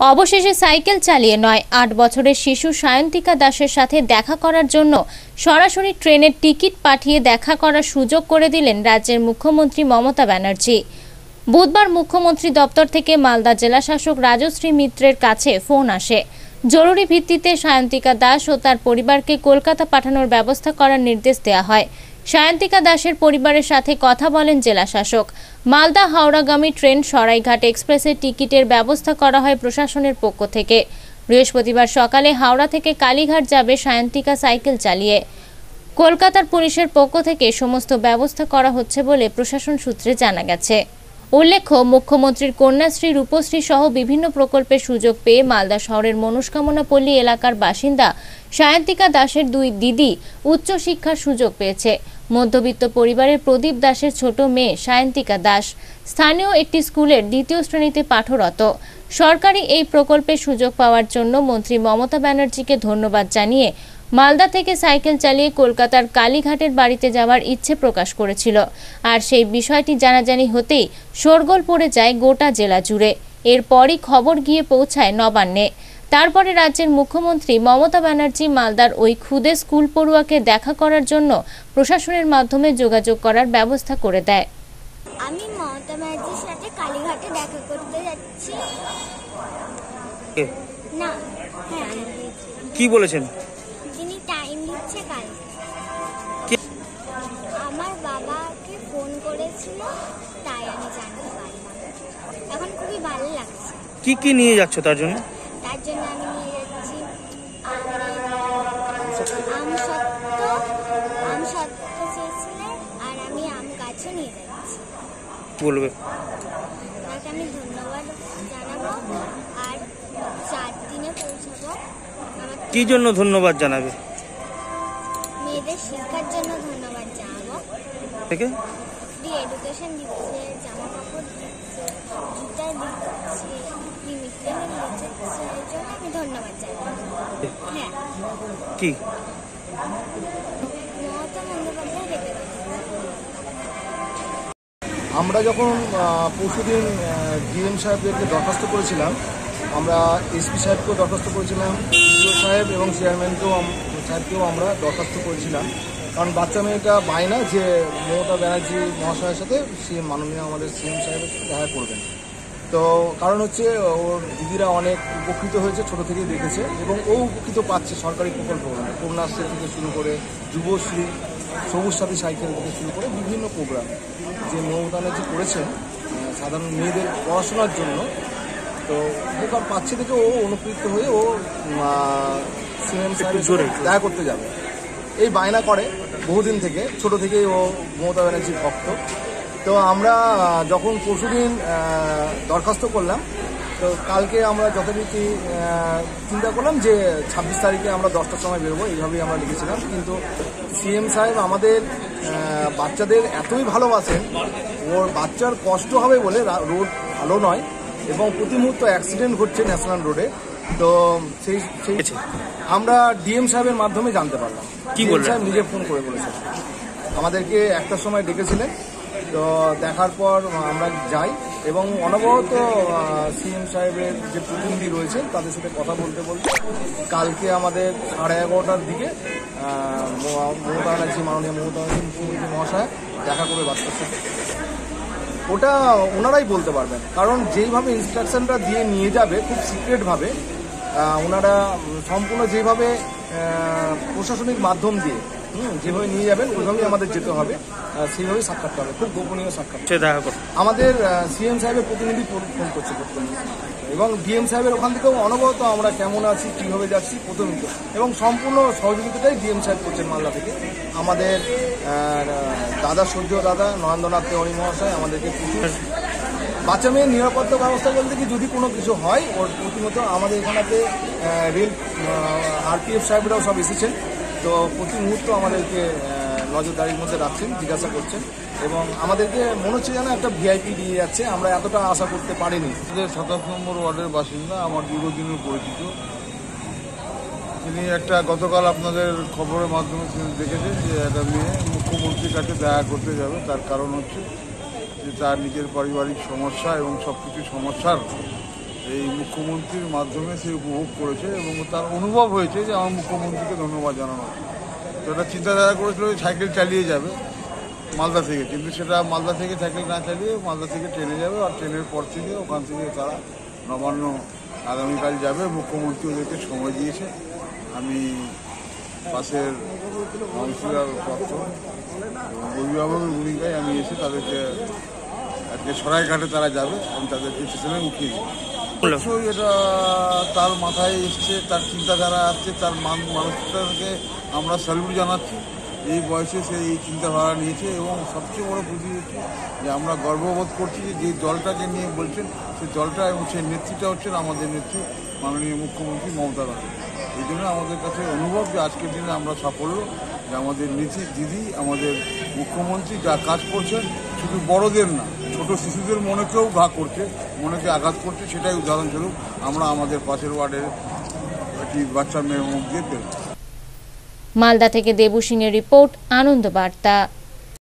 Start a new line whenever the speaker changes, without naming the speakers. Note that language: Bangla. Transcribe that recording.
অবশেষে সাইকেল চালিয়ে নয়, আট বছরের শিশু সায়ন্তিকা দাসের সাথে দেখা করার জন্য সরাসরি ট্রেনের টিকিট পাঠিয়ে দেখা করার সুযোগ করে দিলেন রাজ্যের মুখ্যমন্ত্রী মমতা ব্যানার্জি। বুধবার মুখ্যমন্ত্রী দপ্তর থেকে মালদা জেলাশাসক রাজশ্রী মিত্রের কাছে ফোন আসে। জরুরি ভিত্তিতে সায়ন্তিকা দাস ও তার পরিবারকে কলকাতা পাঠানোর ব্যবস্থা করার নির্দেশ দেওয়া হয়। সায়ন্তিকা দাসের পরিবারের সাথে কথা বলেন জেলাশাসক মালদা হাওড়াগামী ট্রেন সরাইঘাট এক্সপ্রেসের টিকিটের ব্যবস্থা করা হয় প্রশাসনের পক্ষ থেকে। বৃহস্পতিবার সকালে হাওড়া থেকে কালীঘাট যাবে সায়ন্তিকা সাইকেল চালিয়ে। কলকাতার পুলিশের পক্ষ থেকে সমস্ত ব্যবস্থা করা হচ্ছে বলে প্রশাসন সূত্রে জানা গেছে। উল্লেখ্য, মুখ্যমন্ত্রীর কন্যাশ্রী, রূপশ্রী সহ বিভিন্ন প্রকল্পের সুযোগ পেয়ে মালদা শহরের মনস্কামনা পল্লী এলাকার বাসিন্দা সায়ন্তিকা দাসের দুই দিদি উচ্চশিক্ষার সুযোগ পেয়েছে। মধ্যবিত্ত পরিবারের প্রদীপ দাসের ছোট মেয়ে সায়ন্তিকা দাস। স্থানীয় একটি স্কুলের দ্বিতীয় শ্রেণীতে পাঠরত। সরকারি এই প্রকল্পের সুযোগ পাওয়ার জন্য মন্ত্রী মমতা ব্যানার্জিকে ধন্যবাদ জানিয়ে মালদা থেকে সাইকেল চালিয়ে কলকাতার কালীঘাটের বাড়িতে যাওয়ার ইচ্ছে প্রকাশ করেছিল। আর সেই বিষয়টি জানাজানি হতেই শোরগোল পড়ে যায় গোটা জেলা জুড়ে। এরপরই খবর গিয়ে পৌঁছায় নবান্নে। তারপরে রাজ্যের মুখ্যমন্ত্রী মমতা ব্যানার্জি মালদার ওই খুদে স্কুল পড়ুয়াকে দেখা করার জন্য প্রশাসনের মাধ্যমে যোগাযোগ করার ব্যবস্থা করে দেয়।
আমি মমতা ব্যানার্জির সাথে কালীঘাটে দেখা করতে যাচ্ছি। না হ্যাঁ
কি বলেছেন?
যিনি টাইম দিচ্ছে কাল। আমার বাবাকে ফোন করেছিল তাই আমি জানতে পারলাম। এখন খুবই ভালো লাগছে।
কি কি নিয়ে যাচ্ছ তার জন্য?
জন্য আমি নিয়ে যাচ্ছি আম সত্ত্ব আম সত্ত্ব চেয়েছিলেন আর আমি আম গাছও নিয়ে যাচ্ছি।
বলবে।
তাকে আমি ধন্যবাদ জানাব আর চার দিনে পৌঁছাবো।
কি জন্য ধন্যবাদ জানাবে?
মেয়েদের শিক্ষার জন্য ধন্যবাদ জানাব।
থেকে?
ফ্রি এডুকেশন দিচ্ছে জামা কাপড় দিচ্ছে জুতা দিচ্ছে ফ্রি মিড ডে মিল দিচ্ছে এর জন্য আমি ধন্যবাদ জানাব হ্যাঁ।
কি?
মমতা বন্দ্যোপাধ্যায় রেখে
আমরা যখন পরশুদিন ডিএম সাহেবদেরকে দরখাস্ত করেছিলাম আমরা এসপি সাহেবকেও দরখাস্ত করেছিলাম সাহেব এবং চেয়ারম্যানকেও সাহেবকেও আমরা দরখাস্ত করেছিলাম। কারণ বাচ্চা মেয়েটা বায়না যে মমতা ব্যানার্জি মহাশয়ের সাথে সে মাননীয় আমাদের সিএম সাহেবের সাথে দেখা করবেন। তো কারণ হচ্ছে ওর দিদিরা অনেক উপকৃত হয়েছে ছোট থেকেই দেখেছে এবং ও উপকৃত পাচ্ছে সরকারি প্রকল্পগুলো কন্যাশ্রী থেকে শুরু করে যুবশ্রী সবুজ সাথী সাইকেল থেকে শুরু করে বিভিন্ন প্রোগ্রাম যে মমতা ব্যানার্জি করেছেন সাধারণ মেয়েদের পড়াশোনার জন্য। তো উপকার পাচ্ছে দেখে ও অনুপ্রীত হয়ে ও সিএম সাহেবের
জোরে।
দেখা করতে যাবে। এই বায়না করে বহুদিন থেকে ছোট থেকেই ও মমতা ব্যানার্জির ভক্ত। তো আমরা যখন পরশুদিন দরখাস্ত করলাম তো কালকে আমরা যথারীতি চিন্তা করলাম যে ছাব্বিশ তারিখে আমরা দশটার সময় বেরোবো এইভাবেই আমরা লিখেছিলাম। কিন্তু সিএম সাহেব আমাদের বাচ্চাদের এতই ভালোবাসেন ওর বাচ্চার কষ্ট হবে বলে রোড ভালো নয় এবং প্রতি মুহূর্ত অ্যাক্সিডেন্ট ঘটছে ন্যাশনাল রোডে। তো সেই সেই আমরা ডিএম সাহেবের মাধ্যমে জানতে পারলাম।
কি বললেন?
নিজে ফোন করে বলেছেন আমাদেরকে একটার সময় ডেকেছিলেন তো দেখার পর আমরা যাই এবং অনবরত সিএম সাহেবের যে প্রতিনিধি রয়েছেন তাদের সাথে কথা বলতে বলতে কালকে আমাদের সাড়ে এগারোটার দিকে মমতা ব্যানার্জি মাননীয় মমতা ব্যানার্জি মুখ্যমন্ত্রী মহাশয় দেখা করে বাচ্চার সাথে ওটা ওনারাই বলতে পারবেন কারণ যেইভাবে ইনস্ট্রাকশনটা দিয়ে নিয়ে যাবে খুব সিক্রেটভাবে ওনারা সম্পূর্ণ যেভাবে প্রশাসনিক মাধ্যম দিয়ে হুম, যেভাবে নিয়ে যাবেন ওইভাবেই আমাদের যেতে হবে। সেইভাবেই সাক্ষাৎ হবে। খুব গোপনীয় সাক্ষাৎ।
দেখা
আমাদের সিএম সাহেবের প্রতিনিধি ফোন- করছে প্রথমে। এবং ডিএম সাহেবের ওখান থেকেও অনবরত আমরা কেমন আছি কীভাবে যাচ্ছি প্রথমিত এবং সম্পূর্ণ সহযোগিতাটাই ডিএম সাহেব করছেন মালদা থেকে। আমাদের দাদা সূর্য দাদা নরেন্দ্রনাথ তেওয়ারি মহাশয় আমাদেরকে প্রচুর বাচ্চা মেয়ের নিরাপত্তা ব্যবস্থা বলতে কি যদি কোনো কিছু হয়, ওর প্রতিমত আমাদের এখানেতে রেল আরপিএফ সাহেবরাও সব এসেছেন। তো প্রতি মুহূর্ত আমাদেরকে নজরদারির মধ্যে রাখছেন, জিজ্ঞাসা করছেন। এবং আমাদেরকে মনে হচ্ছে যেন একটা ভিআইপি দিয়ে যাচ্ছে, আমরা এতটা আশা করতে পারিনি।
সাতাশ নম্বর ওয়ার্ডের বাসিন্দা, আমার দীর্ঘদিনের পরিচিত। তিনি একটা, গতকাল আপনাদের খবরের মাধ্যমে তিনি দেখেছেন যে একটা মেয়ে মুখ্যমন্ত্রীর কাছে দেখা করতে যাবে, তার কারণ হচ্ছে যে তার নিজের পারিবারিক সমস্যা এবং সব কিছু সমস্যার এই মুখ্যমন্ত্রীর মাধ্যমে সে উপভোগ করেছে এবং তার অনুভব হয়েছে যে আমার মুখ্যমন্ত্রীকে ধন্যবাদ জানানো। তো এটা চিন্তাধারা করেছিল যে সাইকেল চালিয়ে যাবে মালদা থেকে, কিন্তু সেটা মালদা থেকে সাইকেল না চালিয়ে মালদা থেকে ট্রেনে যাবে আর ট্রেনের পর থেকে ওখান থেকে তারা নবান্ন আগামীকাল যাবে মুখ্যমন্ত্রী ওদেরকে সময় দিয়েছে আমি পাশের কাউন্সিলর এবং অভিভাবকের ভূমিকায় আমি এসে তাদেরকে আজকে সরাইঘাটে তারা যাবে আমি তাদেরকে স্টেশনে উঠিয়ে দিই। অবশ্যই এটা তার মাথায় এসছে তার চিন্তাধারা আসছে তার মান মানসিকতাকে আমরা স্যালুট জানাচ্ছি। এই বয়সে সে এই চিন্তাধারা নিয়েছে এবং সবচেয়ে বড় খুশি হচ্ছে যে আমরা গর্ববোধ করছি যে যে দলটাকে নিয়ে বলছেন সেই দলটা এবং সেই নেতৃত্বটা হচ্ছেন আমাদের নেত্রী মাননীয় মুখ্যমন্ত্রী মমতা ব্যানার্জি। এই জন্য আমাদের কাছে অনুভব যে আজকের দিনে আমরা সাফল্য যে আমাদের নীতি দিদি আমাদের মুখ্যমন্ত্রী যা কাজ করছেন শুধু বড়দের না, ছোট শিশুদের মনেকেও ঘা করছে, মনেকে আঘাত করছে, সেটাই উদাহরণস্বরূপ আমরা আমাদের পাশের ওয়ার্ডের একটি বাচ্চা মেয়ের মুখ দিয়ে
মালদা থেকে দেবু সিংয়ের রিপোর্ট, আনন্দ বার্তা।